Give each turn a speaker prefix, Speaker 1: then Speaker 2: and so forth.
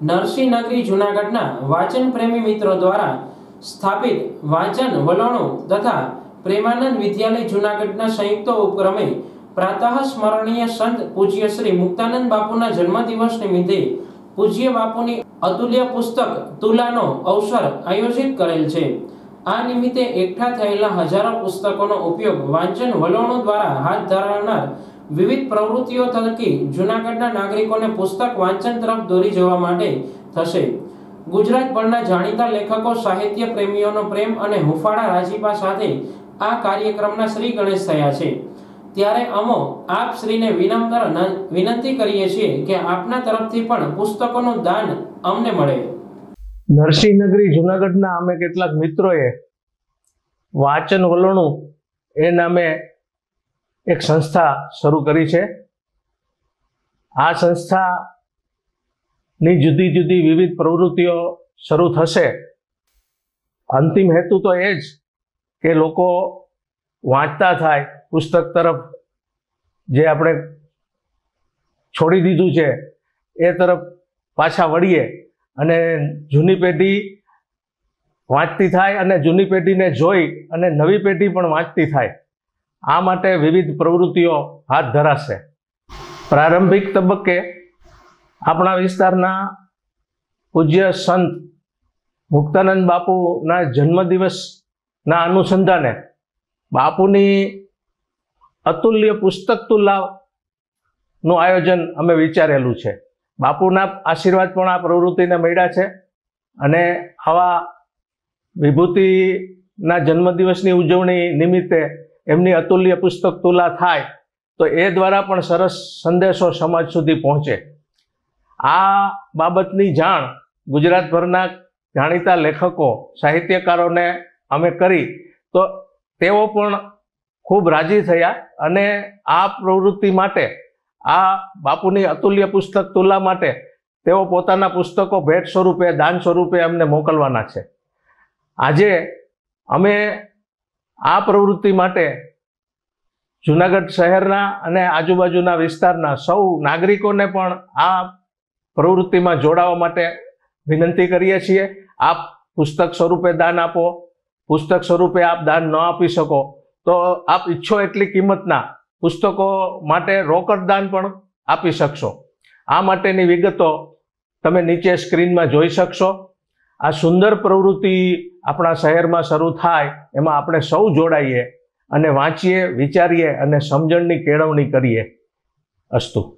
Speaker 1: નરસિંહનગરી જૂનાગઢના વાચન પ્રેમી મિત્રો દ્વારા સ્થાપિત વાચન વલણો તથા પ્રેમાનંદ વિદ્યાલય જૂનાગઢના સંયુક્ત ઉપક્રમે પ્રાતઃ સ્મરણીય સંત પૂજ્ય શ્રી મુક્તાનંદ બાપુના જન્મદિવસ નિમિત્તે પૂજ્ય બાપુની અતુલ્ય પુસ્તક તુલાનો અવસર આયોજિત કરેલ છે. આ નિમિત્તે એકઠા થયેલા હજારો પુસ્તકોનો ઉપયોગ વાંચન વલણો દ્વારા હાથ ધરાવનાર વિવિધ પ્રવૃત્તિઓ થકી જૂનાગઢના નાગરિકોને પુસ્તક વાંચન તરફ દોરી જવા માટે થશે. ગુજરાતભરના જાણીતા લેખકો, સાહિત્ય પ્રેમીઓનો પ્રેમ અને હુફાળા રાજીપા સાથે આ કાર્યક્રમના શ્રી ગણેશ થયા છે. ત્યારે અમો આપ શ્રીને વિનમ્ર વિનંતી કરીએ છીએ કે આપના તરફથી પણ પુસ્તકોનું દાન અમને મળે.
Speaker 2: નરસિંહનગરી, જુનાગઢના અમે કેટલાક મિત્રોએ વાંચન વલણું એ નામે એક સંસ્થા શરૂ કરી છે. આ સંસ્થાની જુદી જુદી વિવિધ પ્રવૃત્તિઓ શરૂ થશે. અંતિમ હેતુ તો એ જ કે લોકો વાંચતા થાય. પુસ્તક તરફ જે આપણે છોડી દીધું છે, એ તરફ પાછા વળીએ અને જૂની પેઢી વાંચતી થાય અને જૂની પેઢીને જોઈ અને નવી પેઢી પણ વાંચતી થાય. આ માટે વિવિધ પ્રવૃત્તિઓ હાથ ધરાશે. પ્રારંભિક તબક્કે આપણા વિસ્તારના પૂજ્ય સંત મુક્તાનંદ બાપુના જન્મદિવસના અનુસંધાને બાપુની અતુલ્ય પુસ્તક તુલાનું આયોજન અમે વિચારેલું છે. બાપુના આશીર્વાદ પણ આ પ્રવૃત્તિને મળ્યા છે અને આવા વિભૂતિના જન્મદિવસની ઉજવણી નિમિત્તે એમની અતુલ્ય પુસ્તક તુલા થાય, તો એ દ્વારા પણ સરસ સંદેશો સમાજ સુધી પહોંચે. આ બાબતની જાણ ગુજરાતભરના જાણીતા લેખકો, સાહિત્યકારોને અમે કરી, તો તેઓ પણ ખૂબ રાજી થયા અને આ પ્રવૃત્તિ માટે, આ બાપુની અતુલ્ય પુસ્તક તુલા માટે તેઓ પોતાના પુસ્તકો ભેટ સ્વરૂપે, દાન સ્વરૂપે અમને મોકલવાના છે. આજે અમે આ પ્રવૃત્તિ માટે જુનાગઢ શહેરના અને આજુબાજુના વિસ્તારના સૌ નાગરિકોને પણ આ પ્રવૃત્તિમાં જોડાવા માટે વિનંતી કરીએ છીએ. આપ પુસ્તક સ્વરૂપે દાન આપો. પુસ્તક સ્વરૂપે આપ દાન ન આપી શકો. તો આપ ઈચ્છો એટલી કિંમતના પુસ્તકો માટે રોકડ દાન પણ આપી શકશો. આ માટેની વિગતો તમે નીચે સ્ક્રીનમાં જોઈ શકશો. આ સુંદર પ્રવૃત્તિ આપણા શહેરમાં શરૂ થાય, એમાં આપણે સૌ જોડાઈએ અને વાંચીએ, વિચારીએ અને સમજણની કેળવણી કરીએ. અસ્તુ.